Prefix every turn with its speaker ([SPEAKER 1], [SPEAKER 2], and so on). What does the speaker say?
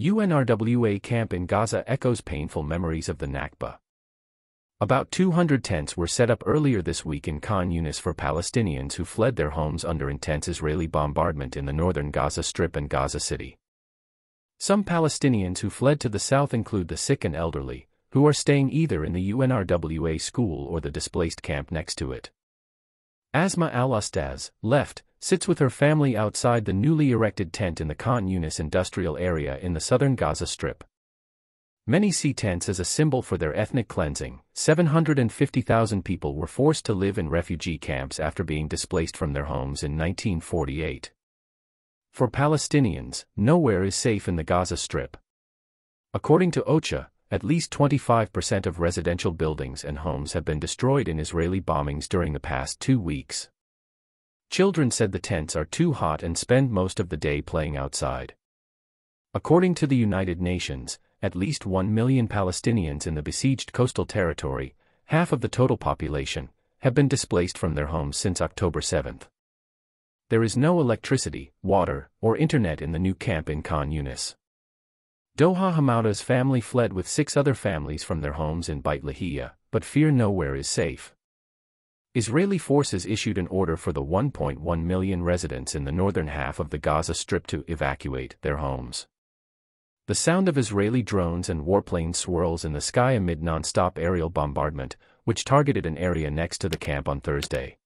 [SPEAKER 1] UNRWA camp in Gaza echoes painful memories of the Nakba. About 200 tents were set up earlier this week in Khan Yunis for Palestinians who fled their homes under intense Israeli bombardment in the northern Gaza Strip and Gaza City. Some Palestinians who fled to the south include the sick and elderly, who are staying either in the UNRWA school or the displaced camp next to it. Asma al-Ustaz, left, sits with her family outside the newly erected tent in the Khan Yunis industrial area in the southern Gaza Strip. Many see tents as a symbol for their ethnic cleansing. 750,000 people were forced to live in refugee camps after being displaced from their homes in 1948. For Palestinians, nowhere is safe in the Gaza Strip. According to OCHA, at least 25% of residential buildings and homes have been destroyed in Israeli bombings during the past two weeks. Children said the tents are too hot and spend most of the day playing outside. According to the United Nations, at least 1 million Palestinians in the besieged coastal territory, half of the total population, have been displaced from their homes since October 7. There is no electricity, water, or internet in the new camp in Khan Yunis. Doha Hamada's family fled with six other families from their homes in Beit Lahia, but fear nowhere is safe. Israeli forces issued an order for the 1.1 million residents in the northern half of the Gaza Strip to evacuate their homes. The sound of Israeli drones and warplanes swirls in the sky amid non-stop aerial bombardment, which targeted an area next to the camp on Thursday.